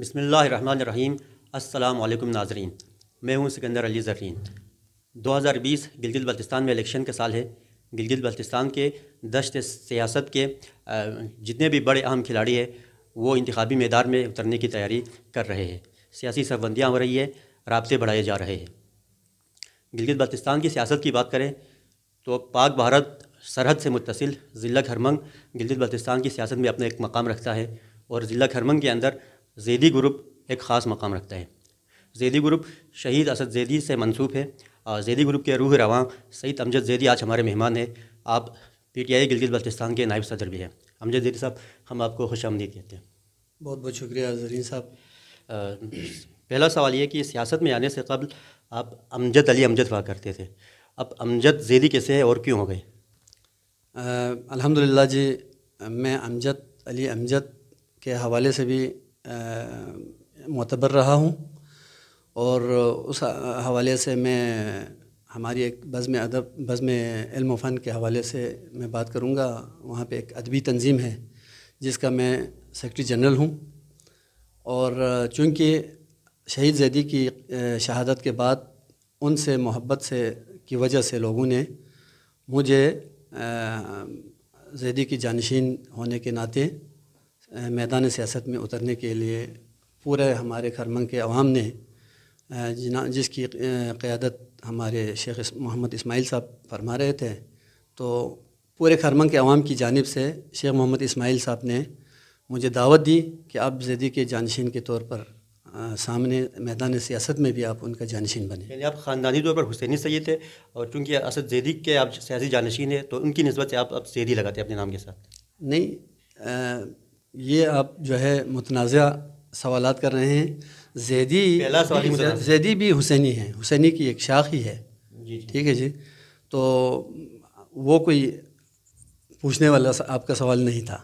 بسم اللہ الرحمن الرحیم۔ السلام علیکم ناظرین۔ میں ہوں سکندر علی زرین۔ دو ہزار بیس گلگت بلتستان میں الیکشن کا سال ہے۔ گلگت بلتستان کے دشت سیاست کے جتنے بھی بڑے اہم کھلاڑی ہیں، وہ انتخابی میدان میں اترنے کی تیاری کر رہے ہیں۔ سیاسی سربندیاں ہو رہی ہے رابطے بڑھائے جا رہے ہیں۔ گلگت بلتستان کی سیاست کی بات کریں تو پاک بھارت سرحد سے متصل، ضلع کھرمنگ گلگت بلتستان کی سیاست میں اپنا ایک مقام رکھتا ہے اور ضلع کھرمنگ کے اندر زیدی گروپ ایک خاص مقام رکھتا ہے۔ زیدی گروپ شہید اسد زیدی سے منسوب ہے۔ زیدی گروپ کے روح رواں سعید امجد زیدی آج ہمارے مہمان ہیں۔ آپ P T I Gilgit Baltistan کے نائب صدر بھی ہیں۔ امجد زیدی صاحب ہم آپ کو خوش آمدید کہتے ہیں۔ بہت بہت شکریہ زرین صاحب۔ پہلا سوال یہ کہ سیاست میں آنے سے قبل آپ امجد علی امجد ہوا کرتے تھے۔ اب امجد زیدی کیسے ہے اور کیوں ہو گئے؟ الحمد للہ جی میں امجد علی امجد کے حوالے سے بھی معتبر رہا ہوں اور اس حوالے سے میں ہماری ایک بزم ادب، بزم علم و فن کے حوالے سے میں بات کروں گا۔ وہاں پہ ایک ادبی تنظیم ہے جس کا میں سیکٹری جنرل ہوں اور چونکہ شہید زیدی کی شہادت کے بعد ان سے محبت سے، کی وجہ سے لوگوں نے مجھے زیدی کی جانشین ہونے کے ناطے میدان سیاست میں اترنے کے لیے پورے ہمارے خرمنگ کے عوام نے جنا جس کی قیادت ہمارے شیخ محمد اسماعیل صاحب فرما رہے تھے تو پورے خرمنگ کے عوام کی جانب سے شیخ محمد اسماعیل صاحب نے مجھے دعوت دی کہ آپ زیدی کے جانشین کے طور پر سامنے میدان سیاست میں بھی آپ ان کا جانشین بنے یعنی آپ خاندانی طور پر حسینی سید تھے اور چونکہ اسد زیدی کے آپ سیاسی جانشین ہیں تو ان کی نسبت سے آپ اب زیدی لگاتے ہیں اپنے نام کے ساتھ؟ نہیں یہ آپ جو ہے متنازع سوالات کر رہے ہیں۔ زیدی زیدی بھی حسینی ہے حسینی کی ایک شاخ ہی ہے۔ جی, جی۔ ٹھیک ہے جی۔ تو وہ کوئی پوچھنے والا آپ کا سوال نہیں تھا۔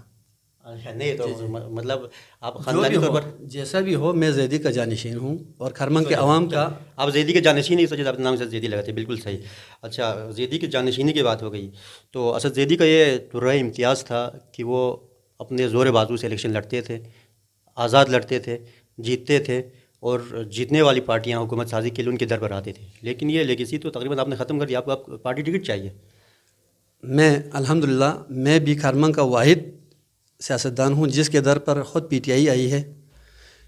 اچھا، نہیں تو جی،۔ مطلب آپ خاندانی طور پر جیسا بھی ہو میں زیدی کا جانشین ہوں اور کھرمنگ کے عوام کا آپ زیدی کے جانشین ہی سوچے اپنے نام سے زیدی لگاتے بالکل صحیح۔ اچھا زیدی کی جانشینی کی بات ہو گئی۔ تو اسد زیدی کا یہ رائے امتیاز تھا کہ وہ اپنے زور بازو سے الیکشن لڑتے تھے، آزاد لڑتے تھے، جیتتے تھے اور جیتنے والی پارٹیاں حکومت سازی کے لیے ان کے در پر آتے تھے۔ لیکن یہ لیگیسی تو تقریباً آپ نے ختم کر دیا آپ کو آپ پارٹی ٹکٹ چاہیے۔ میں الحمدللہ، میں بھی خرمنگ کا واحد سیاستدان ہوں، جس کے در پر خود پی ٹی آئی آئی ہے۔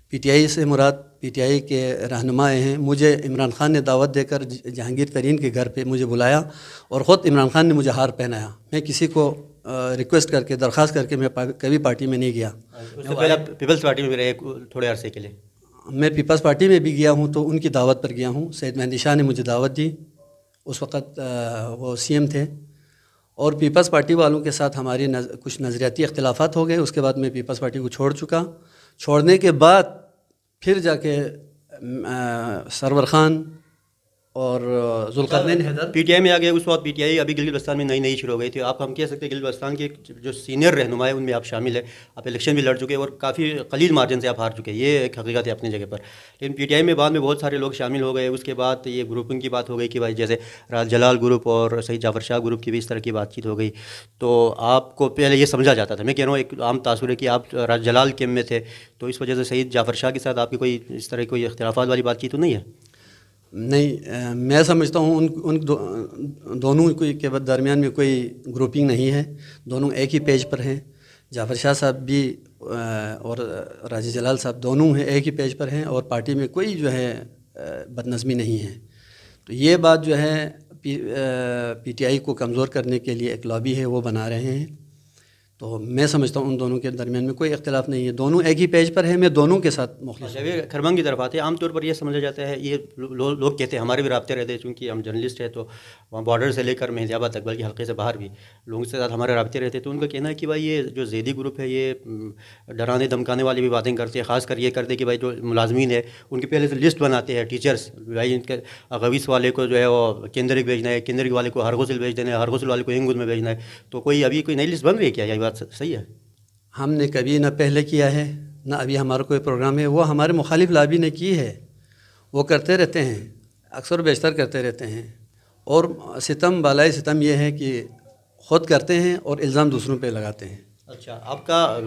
پی ٹی آئی سے مراد پی ٹی آئی کے رہنما ہیں۔ مجھے عمران خان نے دعوت دے کر جہانگیر ترین کے گھر پہ مجھے بلایا اور خود عمران خان نے مجھے ہار پہنایا۔ میں کسی کو ریکویسٹ کر کے درخواست کر کے میں کبھی پارٹی میں نہیں گیا۔ پیپلز پارٹی میں بھی رہے تھوڑے عرصے کے لیے؟ میں پیپلز پارٹی میں بھی گیا ہوں تو ان کی دعوت پر گیا ہوں۔ سید مہندی شاہ نے مجھے دعوت دی۔ اس وقت وہ سی ایم تھے۔ اور پیپلز پارٹی والوں کے ساتھ ہماری کچھ نظریاتی اختلافات ہو گئے۔ اس کے بعد میں پیپلز پارٹی کو چھوڑ چکا۔ چھوڑنے کے بعد پھر جا کے سرور خان اور Zulqarnain Haider P T I میں آ گئے اس وقت پی ٹی آئی ابھی گلگت بلتستان میں نئی نئی شروع ہو گئی تھی۔ آپ ہم کہہ سکتے ہیں گلگت بلتستان کے جو سینئر رہنما ہے ان میں آپ شامل ہیں۔ آپ الیکشن بھی لڑ چکے اور کافی قلیل مارجن سے آپ ہار چکے یہ ایک حقیقت ہے اپنی جگہ پر۔ لیکن پی ٹی آئی میں بعد میں بہت سارے لوگ شامل ہو گئے۔ اس کے بعد یہ گروپنگ کی بات ہو گئی کہ بھائی جیسے راج جلال گروپ اور سعید جعفر شاہ گروپ کی بھی اس طرح کی بات چیت ہو گئی۔ تو آپ کو پہلے یہ سمجھا جاتا تھا۔ میں کہہ رہا ہوں ایک عام تاثر ہے کہ آپ راج جلال کیم میں تھے۔ تو اس وجہ سے سعید جعفر شاہ کے ساتھ آپ کی کوئی اس طرح کوئی اختلافات والی بات چیت تو نہیں ہے؟ نہیں میں سمجھتا ہوں ان ان دونوں کے درمیان میں کوئی گروپنگ نہیں ہے، دونوں ایک ہی پیج پر ہیں۔ جعفر شاہ صاحب بھی اور راجی جلال صاحب دونوں ہیں ایک ہی پیج پر ہیں اور پارٹی میں کوئی جو ہے بد نظمی نہیں ہے۔ تو یہ بات جو ہے، پی ٹی آئی کو کمزور کرنے کے لیے ایک لابی ہے، وہ بنا رہے ہیں۔ تو میں سمجھتا ہوں ان دونوں کے درمیان میں کوئی اختلاف نہیں ہے۔ دونوں ایک ہی پیج پر ہیں، میں دونوں کے ساتھ مختلف کھرمنگ کی طرف آتے ہیں، عام طور پر یہ سمجھا جاتا ہے، یہ لوگ کہتے ہیں ہمارے بھی رابطے رہتے ہیں، چونکہ ہم جرنلسٹ ہیں تو وہاں بارڈر سے لے کر مہندی آباد تک، بلکہ حلقے سے باہر بھی لوگوں سے ساتھ ہمارے رابطے رہتے ہیں۔ تو ان کا کہنا ہے کہ بھائی یہ جو زیدی گروپ ہے، یہ ڈرانے دمکانے والی بھی باتیں کرتے ہیں، خاص کر یہ کرتے کہ بھائی جو ملازمین ہے ان کے پہلے سے لسٹ بناتے ہیں ٹیچرس بھائی ان کے غویث والے کو جو ہے وہ کیندرک بھیجنا ہے، کیندرک والے کو ہر غسل بھیج دینا ہے، ہر غسل والے کو ہنگود میں بھیجنا ہے۔ تو کوئی ابھی کوئی نئی لسٹ بن رہی ہے کیا؟ بات صحیح ہے؟ ہم نے کبھی نہ پہلے کیا ہے، نہ ابھی ہمارا کوئی پروگرام ہے، وہ ہمارے مخالف لابی نے کی ہے۔ وہ کرتے رہتے ہیں، اکثر و بیشتر کرتے رہتے ہیں۔ اور ستم بالائے ستم یہ ہے کہ خود کرتے ہیں اور الزام دوسروں پہ لگاتے ہیں۔ اچھا آپ کا،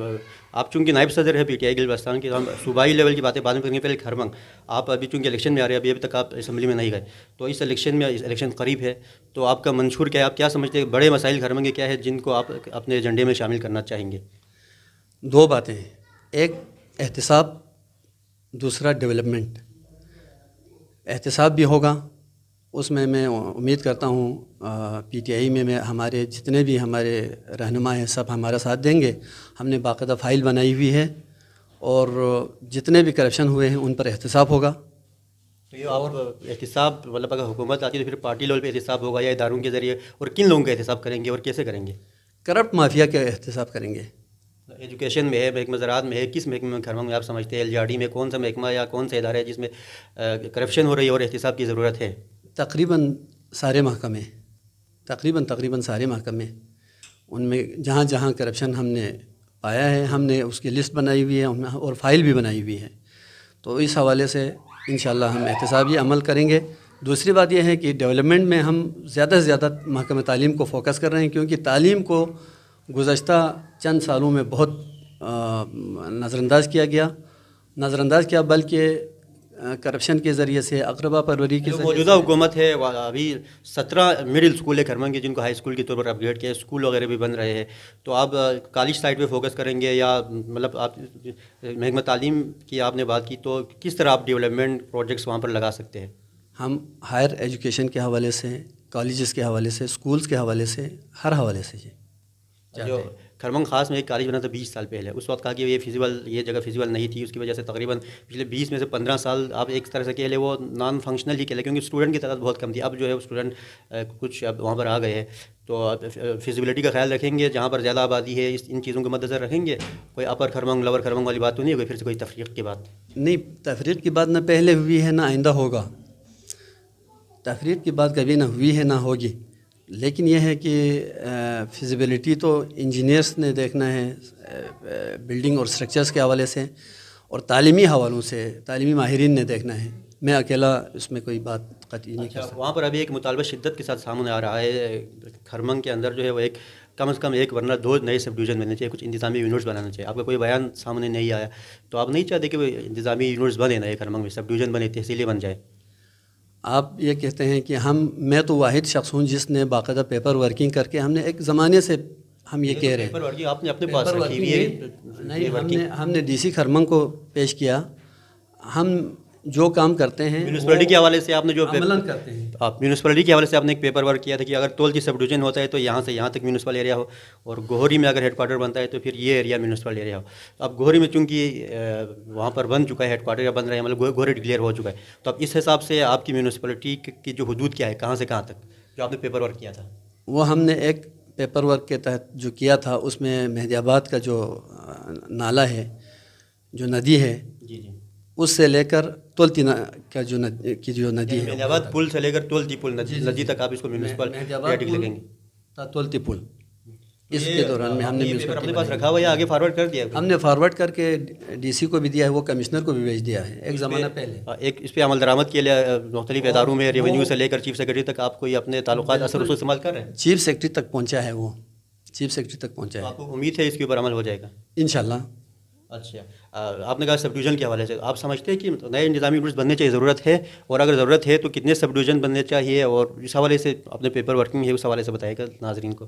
آپ چونکہ نائب صدر ہے پی ٹی آئی گل بلتستان کی ہم صوبائی لیول کی باتیں بعد میں کریں گے۔ پہلے کھرمنگ آپ ابھی چونکہ الیکشن میں آ رہے ہیں، ابھی ابھی تک آپ اسمبلی میں نہیں گئے، تو اس الیکشن میں الیکشن قریب ہے، تو آپ کا منشور کیا ہے؟ آپ کیا سمجھتے ہیں بڑے مسائل کھرمنگ کے کیا ہے جن کو آپ اپنے ایجنڈے میں شامل کرنا چاہیں گے؟ دو باتیں ہیں۔ ایک، احتساب، دوسرا، ڈیولپمنٹ۔ احتساب بھی ہوگا اس میں میں امید کرتا ہوں پی ٹی آئی میں میں ہمارے جتنے بھی ہمارے رہنما ہیں سب ہمارا ساتھ دیں گے۔ ہم نے باقاعدہ فائل بنائی ہوئی ہے اور جتنے بھی کرپشن ہوئے ہیں ان پر احتساب ہوگا۔ تو یہ اور احتساب مطلب اگر حکومت آتی ہے تو پھر پارٹی لیول پہ احتساب ہوگا یا اداروں کے ذریعے؟ اور کن لوگوں کا احتساب کریں گے اور کیسے کریں گے؟ کرپٹ مافیا کا احتساب کریں گے۔ ایجوکیشن میں ہے محکمہ زراعت میں ہے کس محکمہ میں؟ کھرمنگ میں آپ سمجھتے ہیں ایل جی آر ڈی میں کون سا محکمہ یا کون سا ادارہ ہے جس میں کرپشن ہو رہی ہے اور احتساب کی ضرورت ہے؟ تقریباً سارے محکمے، تقریباً تقریباً سارے محکمے، ان میں جہاں جہاں کرپشن ہم نے پایا ہے، ہم نے اس کی لسٹ بنائی ہوئی ہے اور فائل بھی بنائی ہوئی ہے۔ تو اس حوالے سے انشاءاللہ ہم احتسابی عمل کریں گے۔ دوسری بات یہ ہے کہ ڈیولپمنٹ میں ہم زیادہ سے زیادہ محکمہ تعلیم کو فوکس کر رہے ہیں، کیونکہ تعلیم کو گزشتہ چند سالوں میں بہت نظر انداز کیا گیا۔ نظر انداز کیا، بلکہ کرپشن کے ذریعے سے اقربا پروری کے موجودہ حکومت ہے ابھی سترہ مڈل اسکول ہے کھرمنگ کے جن کو ہائی اسکول کے طور پر اپ گریڈ کیا اسکول وغیرہ بھی بن رہے ہیں۔ تو آپ کالج سائڈ پہ فوکس کریں گے یا مطلب آپ محکمہ تعلیم کی آپ نے بات کی تو کس طرح آپ ڈیولپمنٹ پروجیکٹس وہاں پر لگا سکتے ہیں؟ ہم ہائر ایجوکیشن کے حوالے سے کالجز کے حوالے سے اسکولس کے حوالے سے ہر حوالے سے جی۔ جو کھرمنگ خاص میں ایک کالج بنا تھا بیس سال پہلے۔ اس وقت کہا کہ یہ فیزیبل یہ جگہ فیزیبل نہیں تھی، اس کی وجہ سے تقریباً پچھلے بیس میں سے پندرہ سال آپ ایک طرح سے کہہ لیں وہ نان فنکشنل ہی کہہ لیں، کیونکہ اسٹوڈنٹ کی تعداد بہت کم تھی۔ اب جو ہے اسٹوڈنٹ کچھ اب وہاں پر آ گئے ہیں۔ تو فیزیبلٹی کا خیال رکھیں گے، جہاں پر زیادہ آبادی ہے، اس، ان چیزوں کو مد نظر رکھیں گے۔ کوئی اپر کھرمنگ لور کھرمنگ والی بات تو نہیں ہوگی، پھر سے کوئی تفریق کی بات۔ نہیں، تفریق کی بات نہ پہلے ہوئی ہے، نہ آئندہ ہوگا۔ تفریق کی بات کبھی نہ ہوئی ہے، نہ ہوگی۔ لیکن یہ ہے کہ فیزیبلٹی تو انجینئرس نے دیکھنا ہے بلڈنگ اور اسٹرکچرس کے حوالے سے اور تعلیمی حوالوں سے تعلیمی ماہرین نے دیکھنا ہے۔ میں اکیلا اس میں کوئی بات قطعی نہیں کر اچھا وہاں پر ابھی ایک مطالبہ شدت کے ساتھ سامنے آ رہا ہے۔ کھرمنگ کے اندر جو ہے وہ ایک کم از کم ایک ورنہ دو نئے سب ڈویژن بننے چاہیے کچھ انتظامی یونٹس بنانا چاہیے۔ آپ کا کوئی بیان سامنے نہیں آیا تو آپ نہیں چاہتے کہ وہ انتظامی یونٹس بنے نئے کھرمنگ میں سب ڈویژن بنے تحصیلیں بن جائے آپ یہ کہتے ہیں کہ ہم میں تو واحد شخص ہوں جس نے باقاعدہ پیپر ورکنگ کر کے ہم نے ایک زمانے سے ہم یہ کہہ رہے ہیں۔ آپ نے اپنے پاس رکھی ہوئی ہے۔ نہیں ہم نے ہم نے ڈی سی کھرمنگ کو پیش کیا۔ ہم جو کام کرتے ہیں میونسپلٹی کے حوالے سے آپ نے جو کرتے ہیں۔ آپ میونسپلٹی کے حوالے سے آپ نے ایک پیپر ورک کیا تھا کہ اگر تولتی سب ڈویژن ہوتا ہے تو یہاں سے یہاں تک میونسپل ایریا ہو اور گوہری میں اگر ہیڈ کوارٹر بنتا ہے تو پھر یہ ایریا میونسپل ایریا ہو۔ اب گوہری میں چونکہ وہاں پر بن چکا ہے ہیڈ کوارٹر یا بن رہا ہے مطلب گوہری ڈکلیئر ہو چکا ہے۔ تو اب اس حساب سے آپ کی میونسپلٹی کی جو حدود کیا ہے کہاں سے کہاں تک جو آپ نے پیپر ورک کیا تھا؟ وہ ہم نے ایک پیپر ورک کے تحت جو کیا تھا اس میں مہدی آباد کا جو نالا ہے جو ندی ہے جی جی۔ اس سے لے کر تولتی کا جو کی جو ندی ہے۔ مہدی آباد پل سے لے کر تولتی پل ندی ندی تک آپ اس کو میونسپل لگیں گے۔ تولتی پل۔ اس کے دوران میں ہم نے اپنے پاس رکھا ہوا یا آگے فارورڈ کر دیا ہم نے فارورڈ کر کے ڈی سی کو بھی دیا ہے وہ کمشنر کو بھی بھیج دیا ہے۔ ایک زمانہ پہلے۔ ایک اس پہ عمل درآمد کے لیے مختلف اداروں میں ریونیو سے لے کر چیف سیکرٹری تک آپ کوئی اپنے تعلقات اثر اس کو استعمال کر رہے ہیں؟ چیف سیکرٹری تک پہنچا ہے وہ۔ چیف سیکرٹری تک پہنچا ہے۔ آپ کو امید ہے اس کے اوپر عمل ہو جائے گا؟ ان شاء اللہ اچھا۔ آپ نے کہا سب ڈویژن کے حوالے سے۔ آپ سمجھتے ہیں کہ نئے انتظامی یونٹس بننے چاہیے ضرورت ہے؟ اور اگر ضرورت ہے تو کتنے سب ڈویژن بننے چاہیے؟ اور اس حوالے سے اپنے پیپر ورکنگ ہے اس حوالے سے بتائے گا ناظرین کو۔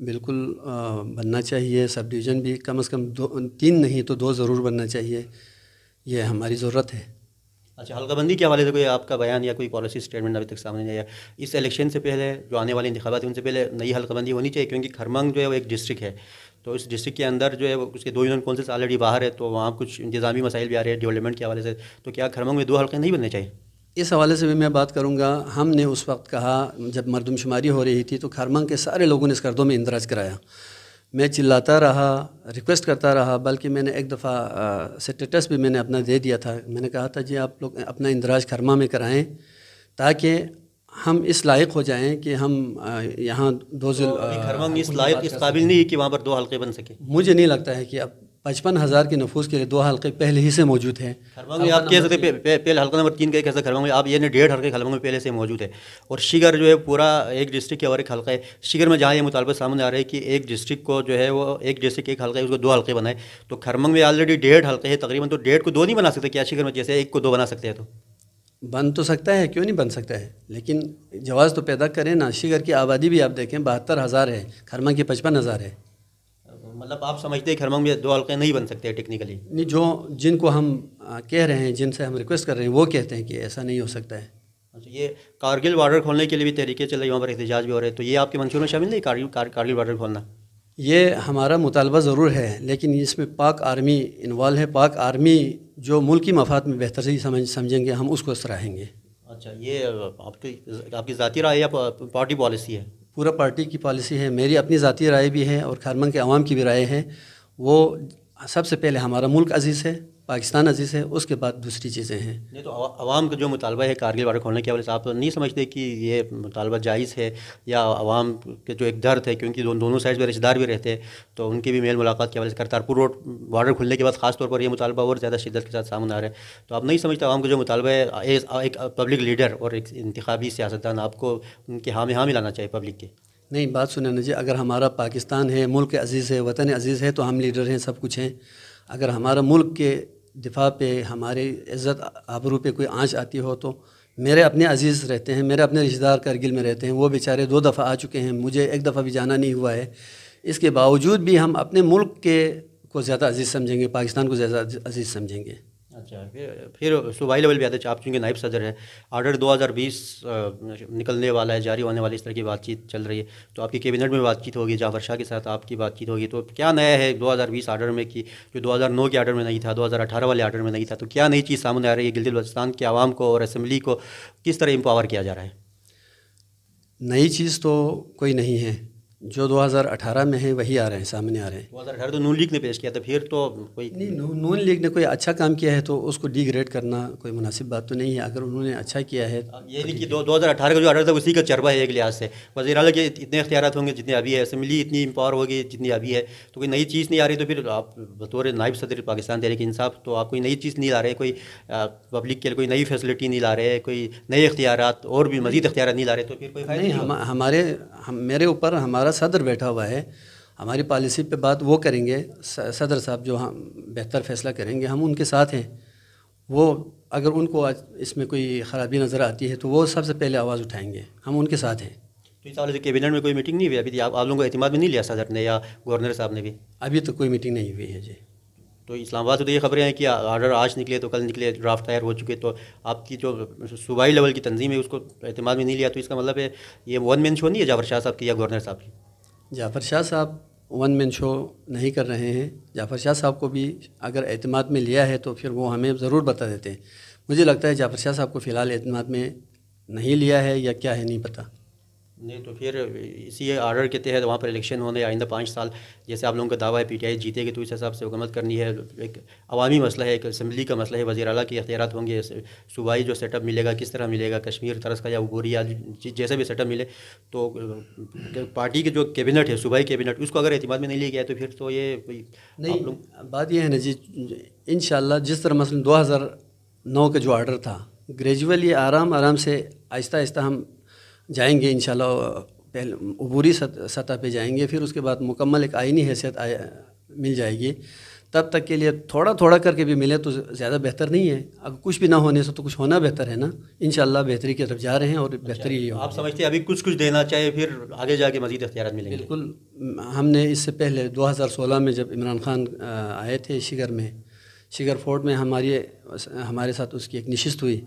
بالکل بننا چاہیے۔ سب ڈویژن بھی کم از کم دو تین نہیں تو دو ضرور بننا چاہیے۔ یہ ہماری ضرورت ہے۔ اچھا حلقہ بندی کے حوالے سے کوئی آپ کا بیان یا کوئی پالیسی اسٹیٹمنٹ ابھی تک سامنے نہیں آیا۔ اس الیکشن سے پہلے جو آنے والے انتخابات ہیں ان سے پہلے نئی حلقہ بندی ہونی چاہیے کیونکہ کھرمنگ جو ہے وہ ایک ڈسٹرکٹ ہے۔ تو اس ڈسٹرکٹ کے اندر جو ہے وہ اس کے دو یونین کونسلس آلریڈی باہر ہے تو وہاں کچھ انتظامی مسائل بھی آ رہے ہیں ڈیولپمنٹ کے حوالے سے۔ تو کیا کھرمنگ میں دو حلقے نہیں بننے چاہیے؟ اس حوالے سے بھی میں بات کروں گا۔ ہم نے اس وقت کہا، جب مردم شماری ہو رہی تھی، تو کھرمنگ کے سارے لوگوں نے اس کردوں میں اندراج کرایا۔ میں چلاتا رہا ریکویسٹ کرتا رہا، بلکہ میں نے ایک دفعہ اسٹیٹس بھی میں نے اپنا دے دیا تھا۔ میں نے کہا تھا جی آپ لوگ اپنا اندراج کھرما میں کرائیں تاکہ ہم اس لائق ہو جائیں کہ ہم یہاں دو کھرمنگ اس لائق اس قابل نہیں ہے کہ وہاں پر دو حلقے بن سکیں۔ مجھے نہیں لگتا ہے کہ اب پچپن ہزار کے نفوس کے لیے دو حلقے پہلے ہی سے موجود ہیں۔ خرمنگ میں آپ کہہ سکتے ہیں پہلے حلقہ نمبر تین کا ایک ایسا خرمنگ میں آپ یہ نہیں ڈیڑھ حلقے خرمنگ میں پہلے سے موجود ہے۔ اور شگر جو ہے پورا ایک ڈسٹرکٹ کے اور ایک حلقہ ہے۔ شگر میں جہاں یہ مطالبہ سامنے آ رہا ہے کہ ایک ڈسٹرکٹ کو جو ہے وہ ایک ڈسٹرکٹ ایک حلقہ ہے اس کو دو حلقے بنائے۔ تو خرمنگ میں آلریڈی ڈیڑھ حلقے ہے تقریباً تو ڈیڑھ کو دو نہیں بنا سکتے کیا شگر میں جیسے ایک کو دو بنا سکتے ہیں تو؟ بن تو سکتا ہے کیوں نہیں بن سکتا ہے؟ لیکن جواز تو پیدا کریں نا شگر کی آبادی بھی آپ دیکھیں بہتر ہزار ہے کھرمنگ کی پچپن ہزار ہے۔ مطلب آپ سمجھتے ہیں خرمنگ میں دو حلقے نہیں بن سکتے ٹیکنیکلی نہیں جو جن کو ہم کہہ رہے ہیں جن سے ہم ریکویسٹ کر رہے ہیں وہ کہتے ہیں کہ ایسا نہیں ہو سکتا ہے۔ اچھا یہ کارگل بارڈر کھولنے کے لیے بھی طریقے چل رہے ہیں وہاں پر احتجاج بھی ہو رہے ہیں۔ تو یہ آپ کے منصوبوں میں شامل نہیں کارگل کار- کارگل بارڈر کھولنا؟ یہ ہمارا مطالبہ ضرور ہے لیکن اس میں پاک آرمی انوالو ہے۔ پاک آرمی جو ملکی مفاد میں بہتر سے سمجھ سمجھیں گے ہم اس کو سراہیں گے۔ اچھا یہ آپ کی آپ کی ذاتی رائے یا پا- پارٹی پالیسی ہے؟ پورا پارٹی کی پالیسی ہے۔ میری اپنی ذاتی رائے بھی ہے اور خارمنگ کے عوام کی بھی رائے ہے۔ وہ سب سے پہلے ہمارا ملک عزیز ہے۔ پاکستان عزیز ہے اس کے بعد دوسری چیزیں ہیں۔ نہیں تو عوا- عوام کا جو مطالبہ ہے کارگل بارڈر کھولنے کے حوالے سے آپ نہیں سمجھتے کہ یہ مطالبہ جائز ہے یا عوام کے جو ایک درد ہے کیونکہ دون- دونوں سائڈ میں رشتہ دار بھی رہتے ہیں تو ان کی بھی میل ملاقات کے حوالے سے کرتارپور روڈ بارڈر کھلنے کے بعد خاص طور پر یہ مطالبہ اور زیادہ شدت کے ساتھ سامنے آ رہا ہے۔ تو آپ نہیں سمجھتے عوام کا جو مطالبہ ہے ایک پبلک لیڈر اور ایک انتخابی سیاستدان آپ کو ان کے ہاں میں ہاں ملانا چاہیے پبلک کے۔ نہیں بات سنیں نا جی اگر ہمارا پاکستان ہے ملک عزیز ہے وطن عزیز ہے تو ہم لیڈر ہیں سب کچھ ہیں۔ اگر ہمارا ملک کے دفاع پہ ہماری عزت آبرو پہ کوئی آنچ آتی ہو تو میرے اپنے عزیز رہتے ہیں، میرے اپنے رشتہ دار کرگل میں رہتے ہیں، وہ بیچارے دو دفعہ آ چکے ہیں، مجھے ایک دفعہ بھی جانا نہیں ہوا ہے۔ اس کے باوجود بھی ہم اپنے ملک کے کو زیادہ عزیز سمجھیں گے، پاکستان کو زیادہ عزیز سمجھیں گے۔ اچھا پھر پھر صوبائی لیول پہ آتے ہیں آپ چونکہ نائب صدر ہے۔ آرڈر دو ہزار بیس نکلنے والا ہے، جاری ہونے والی اس طرح کی بات چیت چل رہی ہے۔ تو آپ کی کیبنٹ میں بات چیت ہوگی، جعفر شاہ کے ساتھ آپ کی بات چیت ہوگی۔ تو کیا نیا ہے دو ہزار بیس آرڈر میں کہ جو دو ہزار نو کے آرڈر میں نہیں تھا، دو ہزار اٹھارہ والے آرڈر میں نہیں تھا، تو کیا نئی چیز سامنے آ رہی ہے؟ گلگت بلتستان کے عوام کو اور اسمبلی کو کس طرح امپاور کیا جا رہا ہے؟ نئی چیز تو کوئی نہیں ہے۔ جو دو ہزار اٹھارہ میں ہے وہی آ رہے ہیں سامنے آ رہے ہیں۔ دو ہزار اٹھارہ تو نون لیگ نے پیش کیا تھا پھر تو کوئی نہیں نو- نون لیگ نے کوئی اچھا کام کیا ہے تو اس کو ڈی گریڈ کرنا کوئی مناسب بات تو نہیں ہے۔ اگر انہوں نے اچھا کیا ہے۔ یہ نہیں کہ دو ہزار اٹھارہ کا جو آرڈر تھا اسی کا چربہ ہے ایک لحاظ سے۔ وزیر اعلیٰ کے اتنے اختیارات ہوں گے جتنے ابھی ہے اسمبلی اتنی امپاور ہوگی جتنی ابھی ہے۔ تو کوئی نئی چیز نہیں آ رہی تو پھر آپ بطور نائب صدر پاکستان تحریک انصاف تو آپ کوئی نئی چیز نہیں لا رہے کوئی پبلک کے لیے کوئی نئی فیسلٹی نہیں لا رہے کوئی نئے اختیارات اور بھی مزید اختیارات نہیں لا رہے تو پھر کوئی نہیں ہم ہمارے ہم میرے اوپر ہمارا صدر بیٹھا ہوا ہے ہماری پالیسی پہ بات وہ کریں گے صدر صاحب جو ہم بہتر فیصلہ کریں گے ہم ان کے ساتھ ہیں۔ وہ اگر ان کو آج اس میں کوئی خرابی نظر آتی ہے تو وہ سب سے پہلے آواز اٹھائیں گے۔ ہم ان کے ساتھ ہیں۔ تو اس حوالے سے کیبنٹ میں کوئی میٹنگ نہیں ہوئی؟ ابھی آپ لوگوں کو اعتماد میں نہیں لیا صدر نے یا گورنر صاحب نے بھی؟ ابھی تک کوئی میٹنگ نہیں ہوئی ہے جی۔ تو اسلام آباد سے تو یہ خبریں ہیں کہ آرڈر آج نکلے تو کل نکلے ڈرافٹ تیار ہو چکے تو آپ کی جو صوبائی لیول کی تنظیم ہے اس کو اعتماد میں نہیں لیا۔ تو اس کا مطلب ہے یہ ون مین شو نہیں ہے جعفر شاہ صاحب کی یا گورنر صاحب کی؟ جعفر شاہ صاحب ون مین شو نہیں کر رہے ہیں۔ جعفر شاہ صاحب کو بھی اگر اعتماد میں لیا ہے تو پھر وہ ہمیں ضرور بتا دیتے ہیں۔ مجھے لگتا ہے جعفر شاہ صاحب کو فی الحال اعتماد میں نہیں لیا ہے یا کیا ہے نہیں پتہ نہیں تو پھر اسی آرڈر کے تحت وہاں پر الیکشن ہونے آئندہ پانچ سال جیسے آپ لوگوں کا دعویٰ ہے پی ٹی آئی جیتے گی تو اس حساب سے حکومت کرنی ہے ایک عوامی مسئلہ ہے ایک اسمبلی کا مسئلہ ہے وزیر اعلیٰ کے اختیارات ہوں گے صوبائی جو سیٹ اپ ملے گا کس طرح ملے گا کشمیر طرز کا یا عبوری یا جیسے بھی سیٹ اپ ملے تو پارٹی کے جو کیبنٹ ہے صوبائی کیبنٹ اس کو اگر اعتماد میں نہیں لیا گیا تو پھر تو یہ نہیں بات یہ ہے نا جی انشاءاللہ جس طرح مثلا دو ہزار نو کا جو آرڈر تھا گریجولی آرام آرام سے آہستہ آہستہ ہم جائیں گے انشاءاللہ پہلے عبوری سطح پہ جائیں گے پھر اس کے بعد مکمل ایک آئینی حیثیت مل جائے گی۔ تب تک کے لیے تھوڑا تھوڑا کر کے بھی ملے تو زیادہ بہتر نہیں ہے۔ اگر کچھ بھی نہ ہونے سے تو کچھ ہونا بہتر ہے نا۔ انشاءاللہ بہتری کی طرف جا رہے ہیں اور بہتری ہی آپ سمجھتے ہیں ابھی کچھ کچھ دینا چاہیے پھر آگے جا کے مزید اختیارات ملیں گے۔ بالکل ہم نے اس سے پہلے دو ہزار سولہ میں جب عمران خان آئے تھے شگر میں شگر فورٹ میں ہماری ہمارے ساتھ اس کی ایک نشست ہوئی۔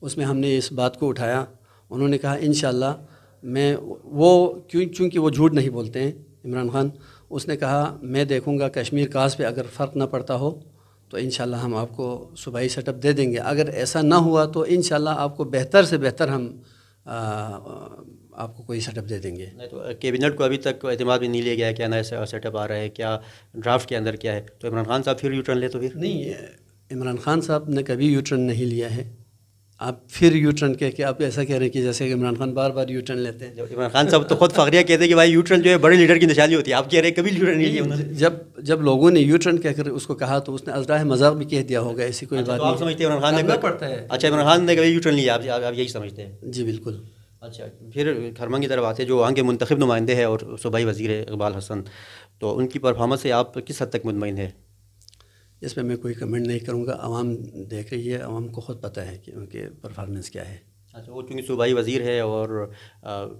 اس میں ہم نے اس بات کو اٹھایا۔ انہوں نے کہا انشاءاللہ میں وہ کیوں چونکہ وہ جھوٹ نہیں بولتے ہیں عمران خان اس نے کہا میں دیکھوں گا کشمیر کاس پہ اگر فرق نہ پڑتا ہو تو انشاءاللہ ہم آپ کو صوبائی سیٹ اپ دے دیں گے۔ اگر ایسا نہ ہوا تو انشاءاللہ آپ کو بہتر سے بہتر ہم آپ کو کوئی سیٹ اپ دے دیں گے۔ نہیں تو کیبنٹ کو ابھی تک اعتماد بھی نہیں لیا گیا ہے کیا نیا سیٹ اپ آ رہا ہے کیا ڈرافٹ کے اندر کیا ہے؟ تو عمران خان صاحب پھر یو ٹرن لے تو پھر؟ نہیں عمران خان صاحب نے کبھی یو ٹرن نہیں لیا ہے۔ آپ پھر یو ٹرن کہہ کے آپ ایسا کہہ رہے ہیں کہ جیسے کہ عمران خان بار بار یو ٹرن لیتے ہیں۔ عمران خان صاحب تو خود فخریہ کہتے ہیں کہ بھائی یو ٹرن جو ہے بڑے لیڈر کی نشانی ہوتی ہے۔ آپ کہہ رہے ہیں کبھی لیڈر نہیں لیا نے جب جب لوگوں نے یو ٹرن کہہ کر اس کو کہا تو اس نے ازراہ مذاق بھی کہہ دیا ہوگا ایسی کوئی بات تو آپ نہیں سمجھتے ہیں عمران خان نے پڑتا ہے۔ اچھا عمران خان نے کبھی یو ٹرن لیا آپ یہی سمجھتے ہیں۔ جی بالکل۔ اچھا پھر کھرما کی طرف آتے ہیں جو وہاں کے منتخب نمائندے ہیں اور صوبائی وزیر ہے اقبال حسن تو ان کی پرفارمنس سے آپ کس حد تک مطمئن ہیں؟ اس پہ میں کوئی کمنٹ نہیں کروں گا۔ عوام دیکھ رہی ہے عوام کو خود پتہ ہے کہ ان کے پرفارمنس کیا ہے۔ اچھا وہ چونکہ صوبائی وزیر ہے اور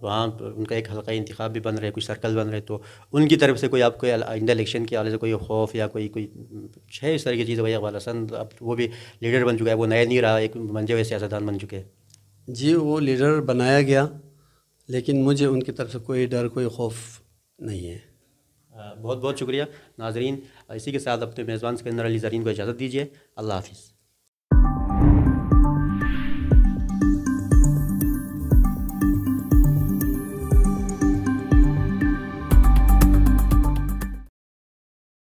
وہاں ان کا ایک حلقہ انتخاب بھی بن رہے کچھ سرکل بن رہے تو ان کی طرف سے کوئی آپ کو آئندہ الیکشن کے حوالے سے کوئی خوف یا کوئی کوئی ہے اس طرح کی چیز؟ بھائی اقبال حسن اب وہ بھی لیڈر بن چکا ہے وہ نیا نہیں رہا ایک منجے ہوئے سیاستدان بن چکے جی وہ لیڈر بنایا گیا لیکن مجھے ان کی طرف سے کوئی ڈر کوئی خوف نہیں ہے۔ بہت بہت شکریہ۔ ناظرین، اسی کے ساتھ اپنے میزبان سکندر علی زرین کو اجازت دیجیے۔ اللہ حافظ۔